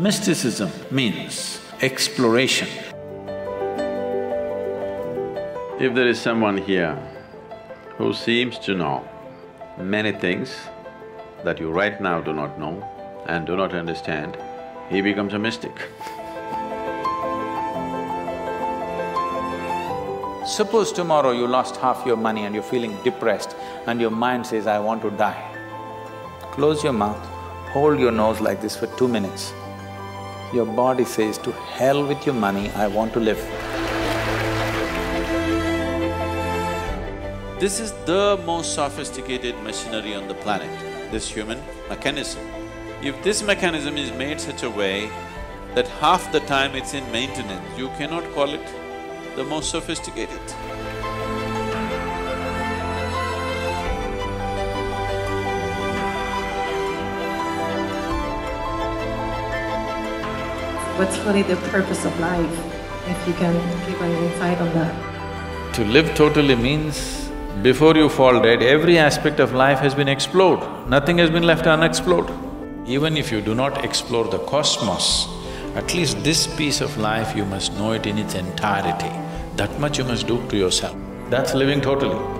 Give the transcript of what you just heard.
Mysticism means exploration. If there is someone here who seems to know many things that you right now do not know and do not understand, he becomes a mystic. Suppose tomorrow you lost half your money and you're feeling depressed and your mind says, I want to die. Close your mouth, hold your nose like this for two minutes. Your body says, to hell with your money, I want to live. This is the most sophisticated machinery on the planet, this human mechanism. If this mechanism is made such a way that half the time it's in maintenance, you cannot call it the most sophisticated. What's really the purpose of life, if you can give an insight on that? To live totally means, before you fall dead, every aspect of life has been explored, nothing has been left unexplored. Even if you do not explore the cosmos, at least this piece of life you must know it in its entirety. That much you must do to yourself. That's living totally.